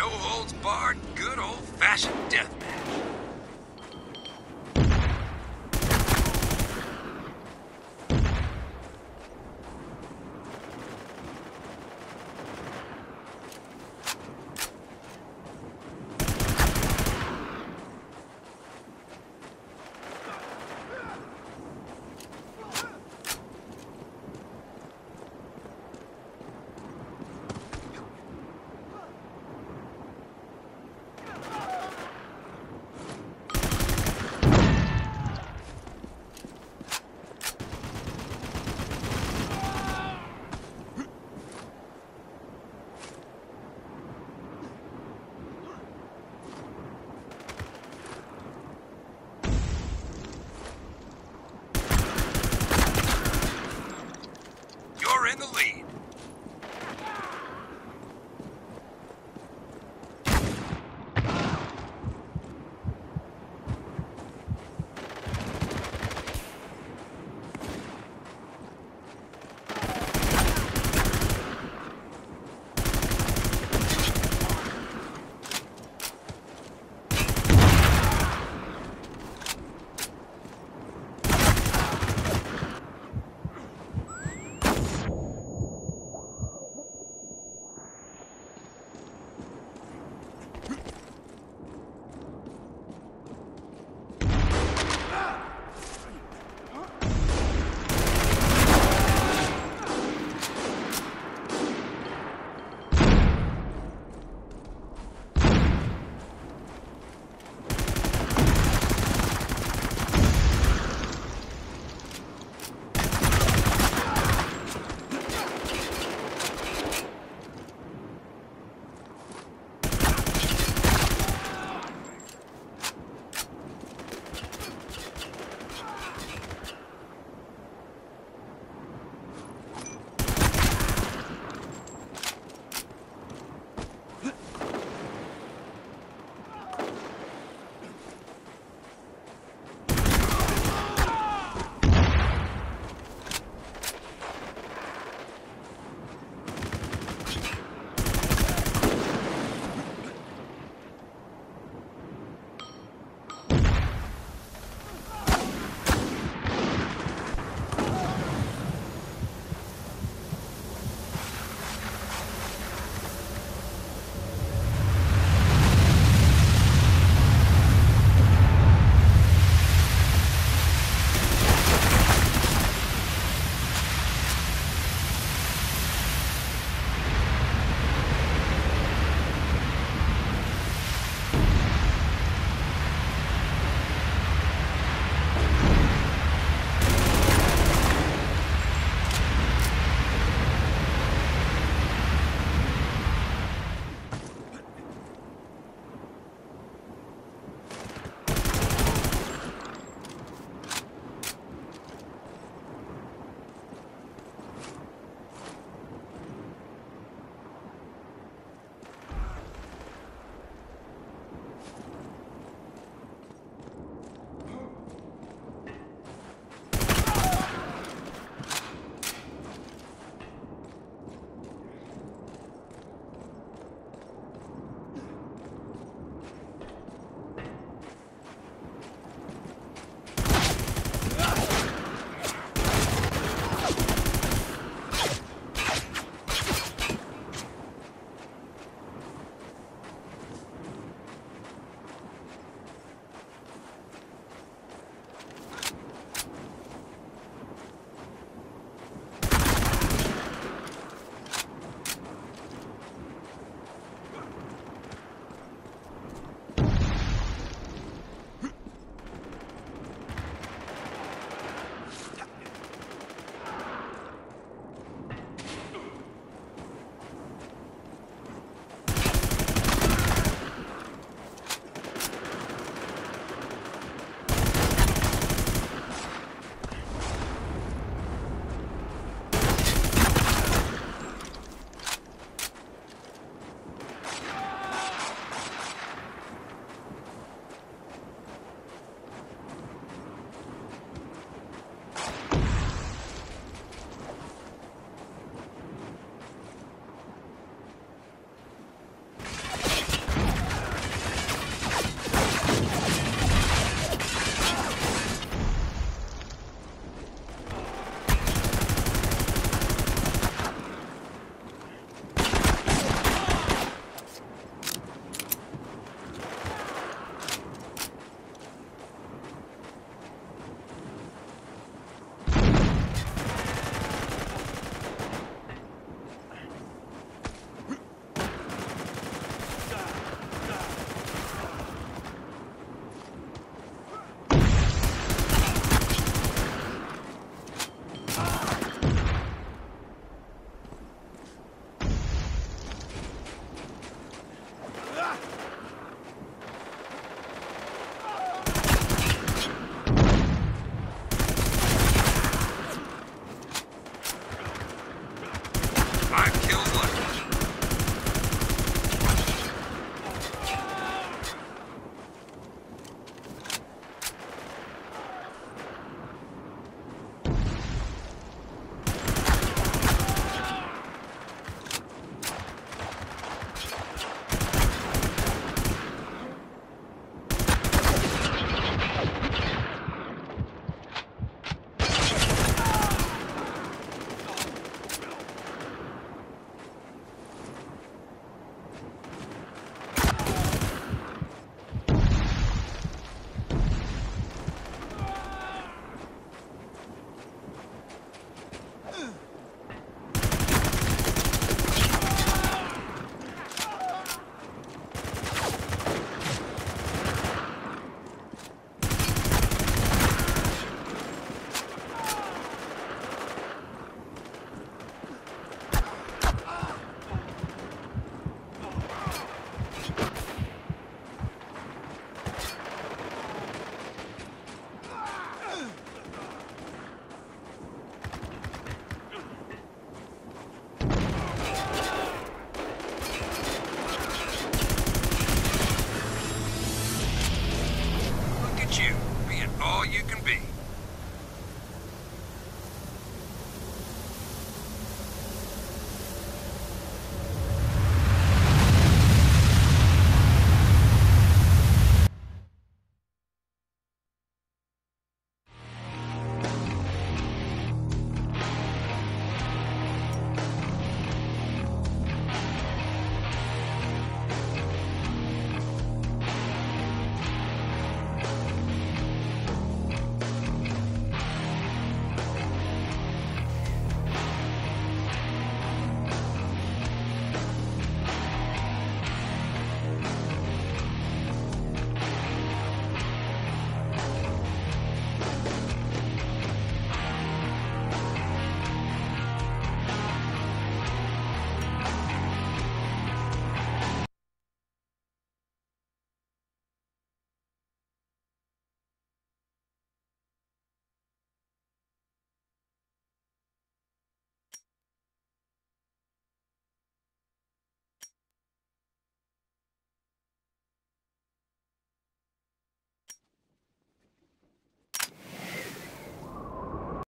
no-holds-barred, good old-fashioned deathmatch.